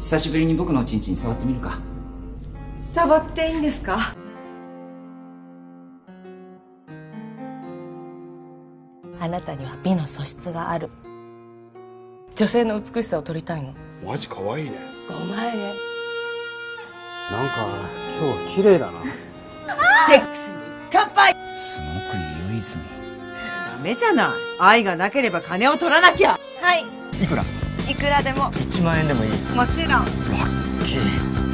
久しぶりに僕のチンチン触ってみるか。触っていいんですか？あなたには美の素質がある。女性の美しさを取りたいの。マジ可愛いね。お前ね。なんか今日綺麗だな。セックスに乾杯。すごく良い泉ダメじゃない。愛がなければ金を取らなきゃ。はい。いくら？いくらでも。1万円でもいい。もちろん。ラッキー